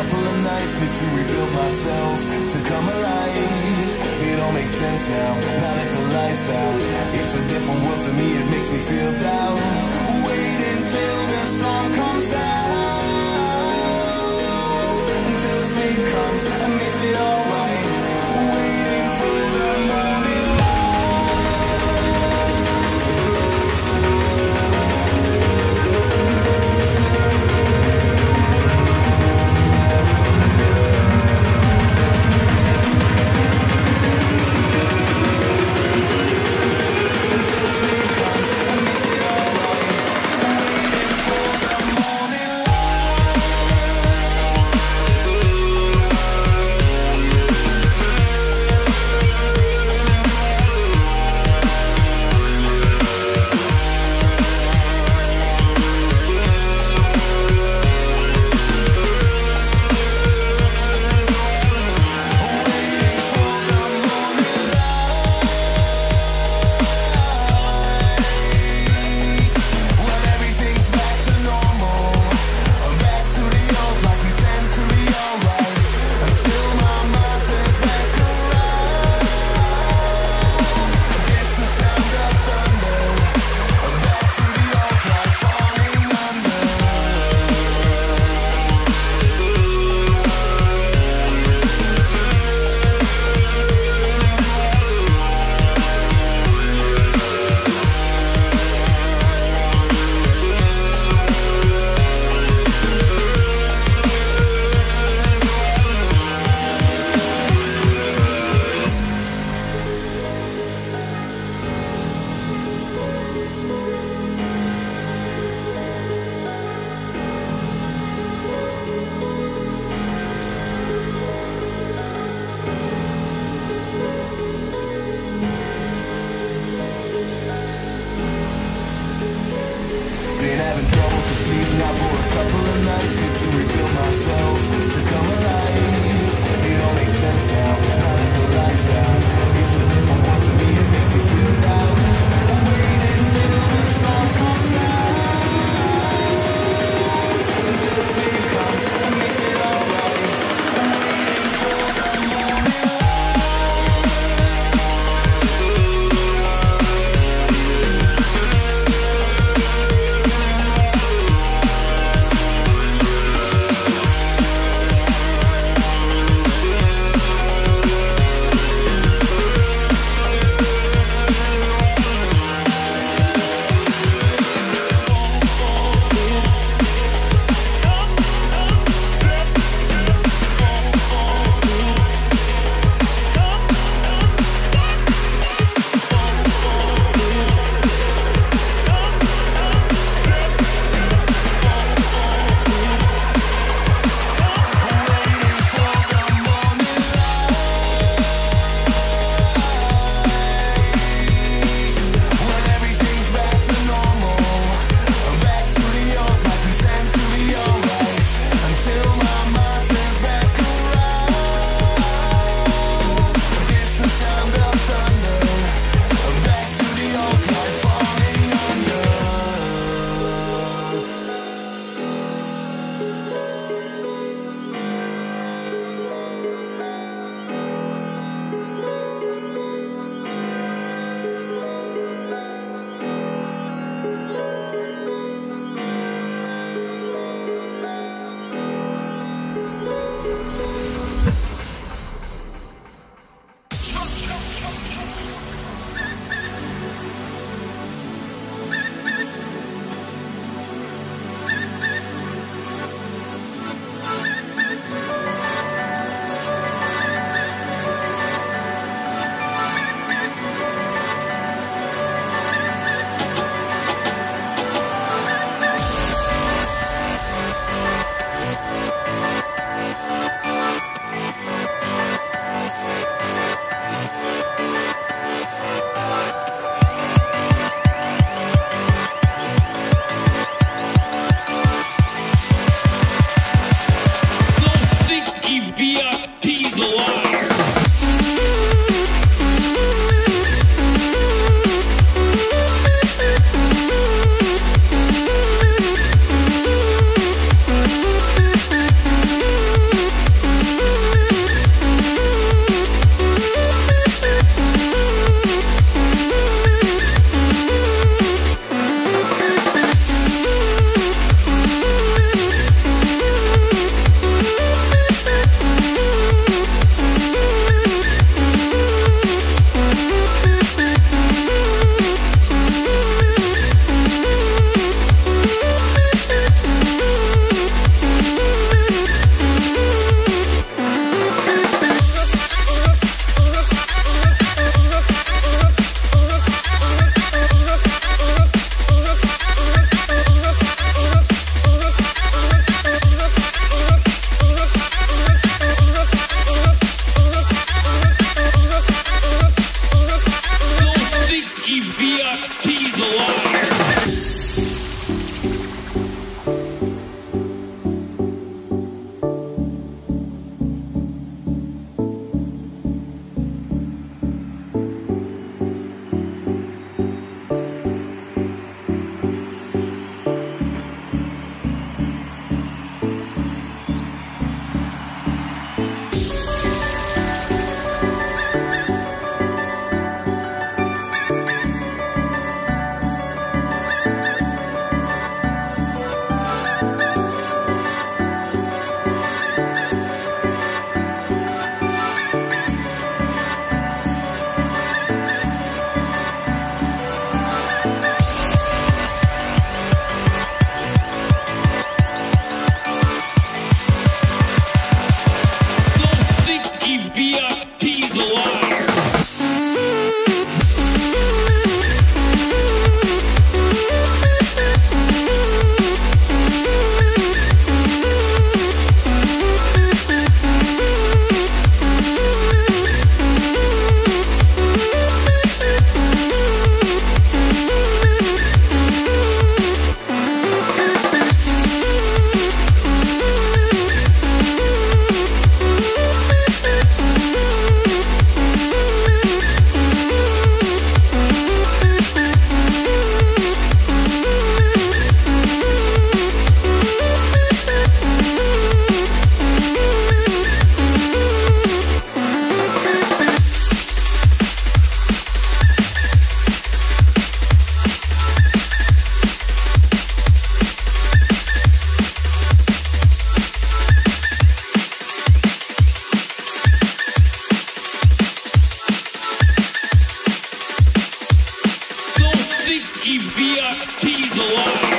couple of nights need to rebuild myself to come alive. It all makes sense now, now that the lights out. It's a different world to me, it makes me feel down. Wait until the storm comes down, until the sleep comes and makes it all. leave VIPs alive.